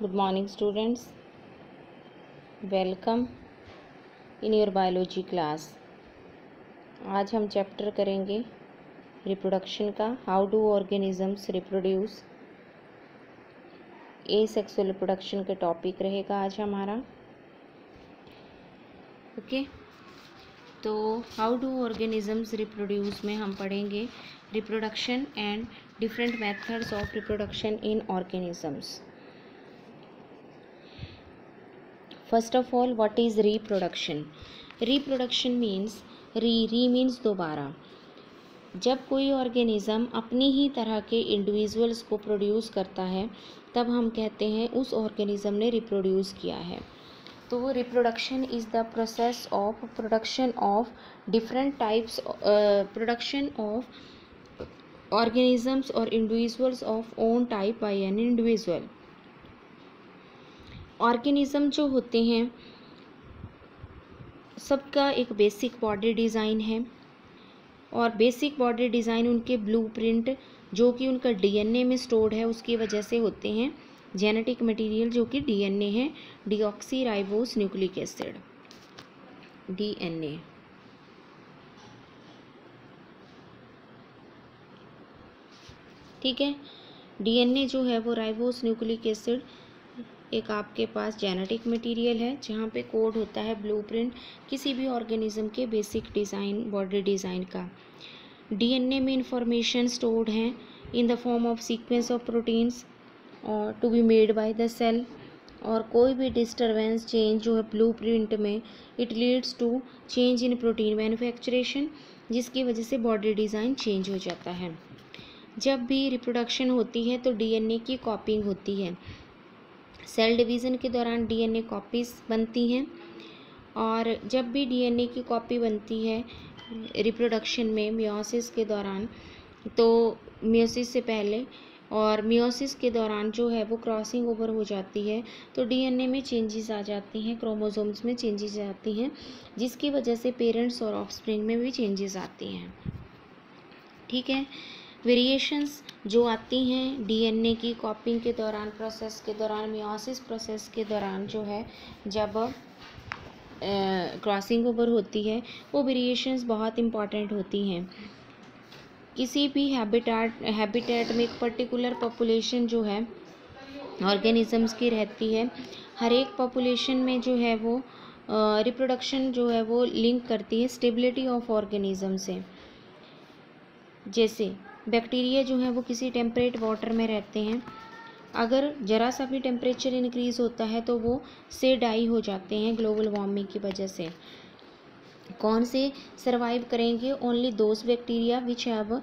good morning, students. Welcome in your biology class. आज हम chapter करेंगे रिप्रोडक्शन का how do organisms reproduce asexual reproduction का topic रहेगा आज हमारा। ओके तो हाउ डू ऑर्गेनिजम्स रिप्रोड्यूस में हम पढ़ेंगे reproduction and different methods of reproduction in organisms first of all what is reproduction reproduction means re re means दोबारा। जब कोई ऑर्गेनिज़म अपनी ही तरह के इंडिविजुअल्स को प्रोड्यूस करता है, तब हम कहते हैं, उस ऑर्गेनिज़म ने रिप्रोड्यूस किया है। तो reproduction is the process of production of different types production of organisms और individuals of own type by an individual organism जो होते हैं, सबका एक बेसिक बॉडी डिज़ाइन है। और बेसिक बॉडी डिज़ाइन उनके ब्लूप्रिंट जो कि उनका डीएनए में स्टोर्ड है, उसकी वजह से होते हैं जेनेटिक मटेरियल जो कि डीएनए है deoxyribose nucleic acid DNA ठीक है? डीएनए जो है वो राइबोस न्यूक्लिक एसिड एक आपके पास जेनेटिक मटेरियल है, जहाँ पे कोड होता है ब्लूप्रिंट किसी भी ऑर्गेनिज्म के बेसिक डिज़ाइन बॉडी डिज़ाइन का। डीएनए में इंफॉर्मेशन स्टोर्ड हैं in the form of sequence of proteins और to be made by the cell और कोई भी डिस्टरबेंस चेंज जो है ब्लूप्रिंट में it leads to change in protein manufacturation जिसकी वजह से बॉडी डिज़ाइन चेंज हो जाता है। जब भी रिप्रोडक्शन होती है तो डीएनए की कॉपिंग होती है। सेल डिवीज़न के दौरान डीएनए कॉपीज़ बनती हैं और जब भी डीएनए की कॉपी बनती है, रिप्रोडक्शन में मियोसिस के दौरान तो मियोसिस से पहले और मियोसिस के दौरान जो है वो क्रॉसिंग ओवर हो जाती है तो डीएनए में चेंजेस आ जाती हैं, क्रोमोसोम्स में चेंजेस आती हैं, जिसकी वजह से पेरेंट्स और ऑफस्प्रिंग में भी चेंजेस आती हैं। ठीक है? वेरिएशंस जो आती हैं डीएनए की कॉपिंग के दौरान प्रोसेस के दौरान मियोसिस प्रोसेस के दौरान जो है, जब क्रॉसिंग ओवर होती है, वो वेरिएशंस बहुत इंपॉर्टेंट होती हैं। किसी भी हैबिटाट हैबिटेट में एक पर्टिकुलर पॉपुलेशन जो है ऑर्गेनिजम्स की रहती है, हर एक पॉपुलेशन में जो है वो रिप्रोडक्शन जो है वो लिंक करती है स्टेबिलिटी ऑफ़ ऑर्गेनिज्म से। जैसे बैक्टीरिया जो है वो किसी टेम्परेट वाटर में रहते हैं। अगर ज़रा सा भी टेम्परेचर इंक्रीज़ होता है तो वो से डाई हो जाते हैं ग्लोबल वार्मिंग की वजह से। कौन से सर्वाइव करेंगे? Only those bacteria which have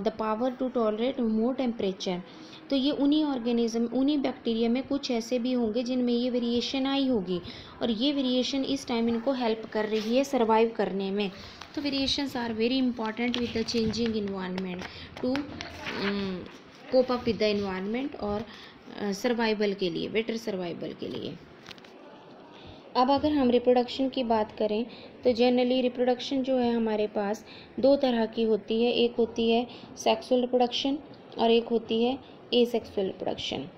the power to tolerate more temperature तो ये उन्हीं ऑर्गेनिज्म उन्हीं बैक्टीरिया में कुछ ऐसे भी होंगे जिनमें ये वेरिएशन आई होगी। और ये वेरिएशन इस टाइम इनको हेल्प कर रही है सर्वाइव करने में। तो variations are very important with the changing environment to cope up with the environment और सर्वाइवल के लिए बेटर सर्वाइवल के लिए. अब अगर हम रिप्रोडक्शन की बात करें तो जनरली रिप्रोडक्शन जो है हमारे पास दो तरह की होती है. एक होती है सेक्सुअल रिप्रोडक्शन और एक होती है asexual reproduction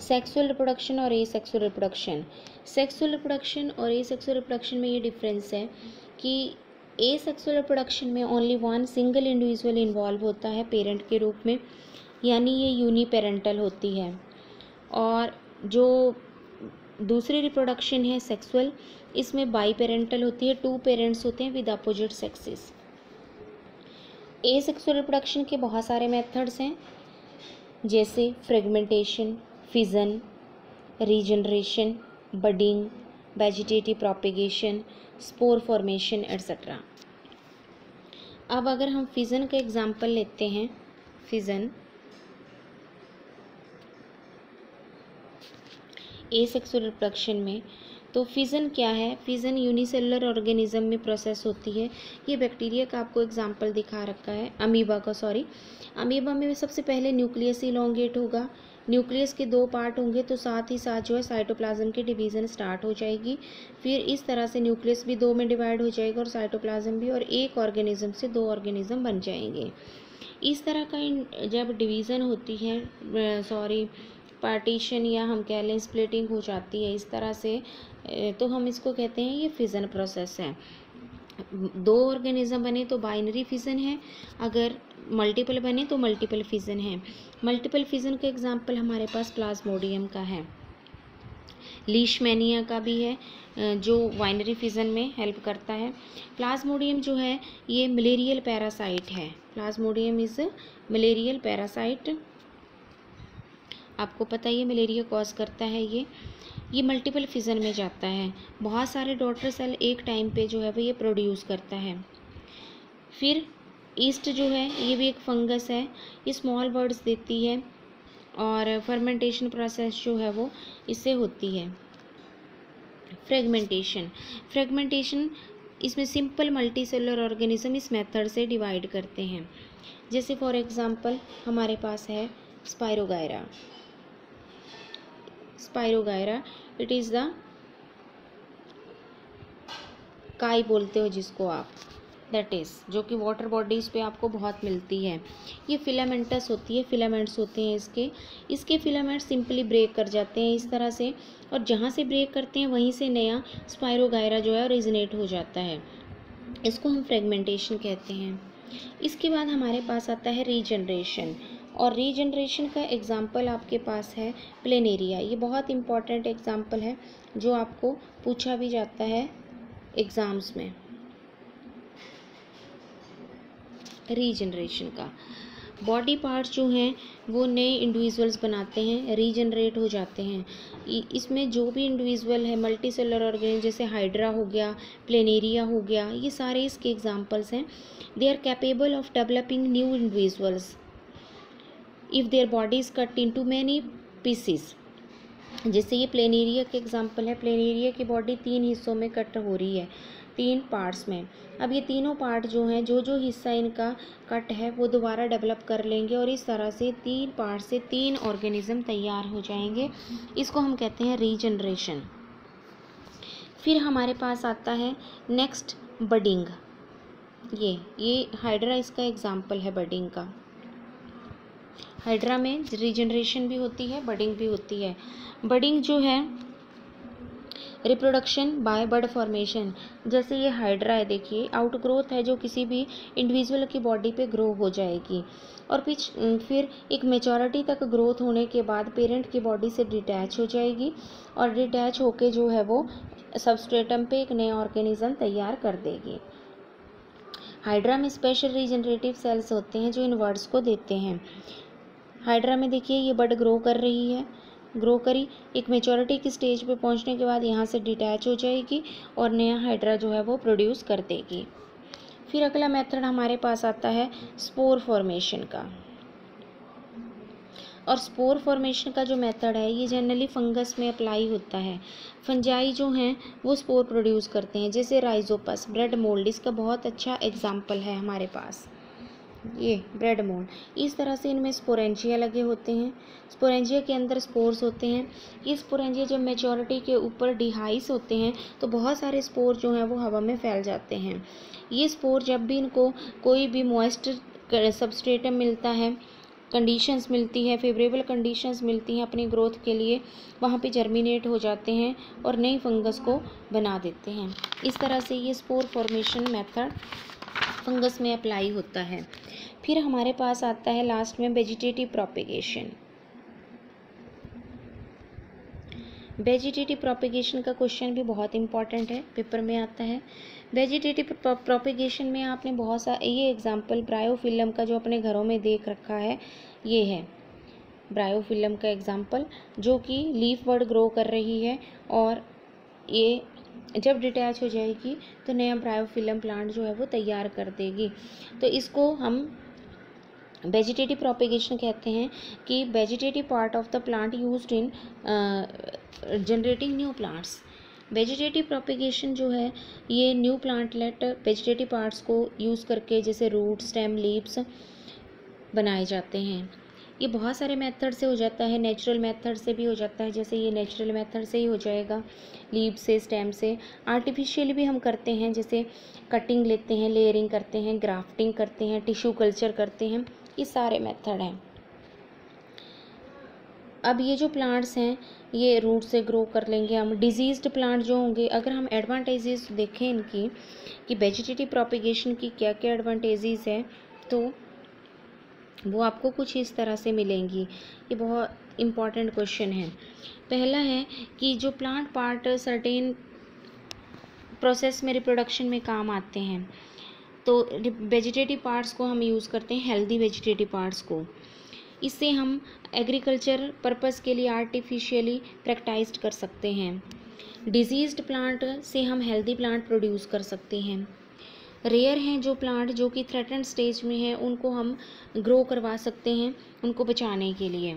sexual reproduction और asexual reproduction sexual reproduction और ए सेक्सुअल रिप्रोडक्शन में ये डिफरेंस है. कि ए सेक्सुअल रिप्रोडक्शन में only one single individual involve होता है पेरेंट के रूप में, यानी ये यूनी पेरेंटल होती है। और जो दूसरी रिप्रोडक्शन है सेक्सुअल इसमें बाई पेरेंटल होती है टू पेरेंट्स होते हैं with opposite sexes asexual reproduction के बहुत सारे मेथड्स हैं, जैसे fragmentation fission regeneration budding vegetative propagation spore formation etcetera अब अगर हम फिज़न का एग्ज़ाम्पल लेते हैं फिज़न ए सेक्सुअल रिप्रोडक्शन में तो फिज़न क्या है? फिज़न यूनिसेलुलर ऑर्गेनिज्म में प्रोसेस होती है। ये बैक्टीरिया का आपको एग्जांपल दिखा रखा है अमीबा का सॉरी अमीबा में सबसे पहले न्यूक्लियस इलोंगेट होगा। न्यूक्लियस के दो पार्ट होंगे तो साथ ही साथ जो है साइटोप्लाज्म की डिवीज़न स्टार्ट हो जाएगी। फिर इस तरह से न्यूक्लियस भी दो में डिवाइड हो जाएगा और साइटोप्लाज्म भी, और एक ऑर्गेनिज्म से दो ऑर्गेनिज्म बन जाएँगे। इस तरह का जब डिवीज़न होती है सॉरी पार्टीशन या हम कह लें स्प्लिटिंग हो जाती है इस तरह से तो हम इसको कहते हैं ये फिज़न प्रोसेस है। दो ऑर्गेनिज्म बने तो बाइनरी फिज़न है, अगर मल्टीपल बने तो मल्टीपल फिज़न है। मल्टीपल फिज़न का एग्जांपल हमारे पास प्लाज्मोडियम का है। लीशमैनिया का भी है जो वाइनरी फिज़न में हेल्प करता है। प्लाज्मोडियम जो है, ये मलेरियल पैरासाइट है। प्लाज्मोडियम इज़ मलेरियल पैरासाइट आपको पता ही है मलेरिया कॉज करता है ये। ये मल्टीपल फिज़न में जाता है। बहुत सारे डॉटर सेल एक टाइम पे जो है वो ये प्रोड्यूस करता है। फिर ईस्ट जो है, ये भी एक फंगस है। ये स्मॉल बर्ड्स देती है और फर्मेंटेशन प्रोसेस जो है वो इससे होती है। फ्रेगमेंटेशन फ्रेगमेंटेशन इसमें सिंपल मल्टी सेलर ऑर्गेनिज्म इस मेथड से डिवाइड करते हैं। जैसे फॉर एग्जांपल हमारे पास है spirogyra spirogyra it is the काई बोलते हो जिसको आप। दैट इज़ जो कि वाटर बॉडीज़ पे आपको बहुत मिलती है। ये फिलामेंटस होती है फिलामेंट्स होते हैं इसके। इसके फिलामेंट्स सिंपली ब्रेक कर जाते हैं इस तरह से। और जहाँ से ब्रेक करते हैं, वहीं से नया स्पायरोगायरा जो है ओरिजिनेट हो जाता है। इसको हम फ्रेगमेंटेशन कहते हैं। इसके बाद हमारे पास आता है रीजनरेशन और रीजनरेशन का एग्ज़ाम्पल आपके पास है प्लेनेरिया ये बहुत इंपॉर्टेंट एग्ज़ाम्पल है, जो आपको पूछा भी जाता है एग्ज़ाम्स में। रीजनरेशन का। बॉडी पार्ट्स जो हैं, वो नए इंडिविजुअल्स बनाते हैं रीजनरेट हो जाते हैं। इसमें जो भी इंडिविजुअल है मल्टी सेलर ऑर्गेनिज्म जैसे हाइड्रा हो गया प्लेनेरिया हो गया, ये सारे इसके एग्जांपल्स हैं। They are capable of developing new individuals if their body is cut into many pieces जैसे ये प्लेन एरिया के एग्ज़ाम्पल है प्लेन एरिया की बॉडी तीन हिस्सों में कट हो रही है, तीन पार्ट्स में। अब ये तीनों पार्ट जो हैं, जो जो हिस्सा इनका कट है, वो दोबारा डेवलप कर लेंगे और इस तरह से तीन पार्ट से तीन ऑर्गेनिज्म तैयार हो जाएँगे। इसको हम कहते हैं रीजनरेशन फिर हमारे पास आता है नेक्स्ट बडिंग ये ये हाइड्रा इसका एग्ज़ाम्पल है बडिंग का। हाइड्रा में रिजनरेशन भी होती है, बडिंग भी होती है। बडिंग जो है, रिप्रोडक्शन बाय बर्ड फॉर्मेशन। जैसे ये हाइड्रा है, देखिए आउट ग्रोथ है जो किसी भी इंडिविजुअल की बॉडी पे ग्रो हो जाएगी। और पिछ फिर एक मेचोरिटी तक ग्रोथ होने के बाद पेरेंट की बॉडी से डिटैच हो जाएगी और डिटैच होके जो है वो सबस्ट्रेटम पे एक नया ऑर्गेनिज्म तैयार कर देगी। हाइड्रा में स्पेशल रीजनरेटिव सेल्स होते हैं जो इन वर्ड्स को देते हैं। हाइड्रा में देखिए, ये बड ग्रो कर रही है। ग्रो करी, एक मेचोरिटी की स्टेज पे पहुँचने के बाद यहाँ से डिटैच हो जाएगी और नया हाइड्रा जो है वो प्रोड्यूस कर देगी। फिर अगला मेथड हमारे पास आता है स्पोर फॉर्मेशन का। और स्पोर फॉर्मेशन का जो मेथड है, ये जनरली फंगस में अप्लाई होता है। फंजाई जो हैं, वो स्पोर प्रोड्यूस करते हैं। जैसे राइजोपस ब्रेड मोल्ड इसका बहुत अच्छा एग्ज़ाम्पल है हमारे पास। ये ब्रेड मोल्ड इस तरह से इनमें स्पोरेंजिया लगे होते हैं। स्पोरेंजिया के अंदर स्पोर्स होते हैं। ये स्पोरेंजिया जब मेचोरिटी के ऊपर डिहाइस होते हैं तो बहुत सारे स्पोर जो हैं, वो हवा में फैल जाते हैं। ये स्पोर जब भी इनको कोई भी मॉइस्ट सबस्ट्रेटम मिलता है कंडीशंस मिलती है फेवरेबल कंडीशंस मिलती हैं अपनी ग्रोथ के लिए, वहाँ पे जर्मिनेट हो जाते हैं और नई फंगस को बना देते हैं। इस तरह से ये स्पोर फॉर्मेशन मेथड फंगस में अप्लाई होता है। फिर हमारे पास आता है लास्ट में वेजिटेटिव प्रोपिगेशन वेजिटेटिव प्रोपिगेशन का क्वेश्चन भी बहुत इंपॉर्टेंट है पेपर में आता है. वेजिटेटिव प्रोपिगेशन में आपने बहुत सा, ये एग्जांपल ब्रायोफिल्म का जो अपने घरों में देख रखा है, ये है. ब्रायोफिल्म का एग्जांपल जो कि लीफ बर्ड ग्रो कर रही है और ये जब डिटैच हो जाएगी तो नया ब्रायोफिल्म प्लांट जो है वो तैयार कर देगी. तो इसको हम वेजिटेटिव प्रोपिगेशन कहते हैं कि vegetative part of the plant use in generating new plants vegetative propagation जो है, ये न्यू प्लांटलेट वेजिटेटिव पार्ट्स को यूज़ करके जैसे रूट स्टेम लीव्स बनाए जाते हैं। ये बहुत सारे मेथड से हो जाता है नेचुरल मेथड से भी हो जाता है, जैसे ये नेचुरल मेथड से ही हो जाएगा लीव से स्टेम से। आर्टिफिशियल भी हम करते हैं, जैसे कटिंग लेते हैं लेयरिंग करते हैं ग्राफ्टिंग करते हैं टिश्यू कल्चर करते हैं। ये सारे मेथड हैं। अब ये जो प्लांट्स हैं, ये रूट से ग्रो कर लेंगे। हम डिजीज्ड प्लांट जो होंगे, अगर हम एडवांटेजेस देखें इनकी, कि वेजिटेटिव प्रोपिगेशन की क्या क्या एडवांटेजेस है तो वो आपको कुछ इस तरह से मिलेंगी। ये बहुत इंपॉर्टेंट क्वेश्चन है। पहला है कि जो प्लांट पार्ट सर्टेन प्रोसेस में रिप्रोडक्शन में काम आते हैं तो वेजिटेटिव पार्ट्स को हम यूज़ करते हैं हेल्दी वेजिटेटिव पार्ट्स को। इससे हम एग्रीकल्चर पर्पज़ के लिए आर्टिफिशियली प्रैक्टाइज कर सकते हैं। डिजीज़्ड प्लांट से हम हेल्दी प्लांट प्रोड्यूस कर सकते हैं। रेयर हैं जो प्लांट जो कि थ्रेटन स्टेज में हैं, उनको हम ग्रो करवा सकते हैं उनको बचाने के लिए।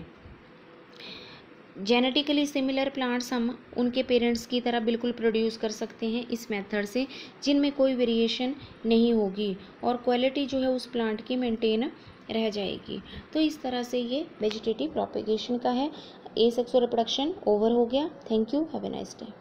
जेनेटिकली सिमिलर प्लांट्स हम उनके पेरेंट्स की तरह बिल्कुल प्रोड्यूस कर सकते हैं इस मेथड से, जिनमें कोई वेरिएशन नहीं होगी और क्वालिटी जो है उस प्लांट की मेंटेन रह जाएगी। तो इस तरह से ये वेजिटेटिव प्रोपेगेशन का है। ए सेक्सुअल रिप्रोडक्शन ओवर हो गया। Thank you have a nice day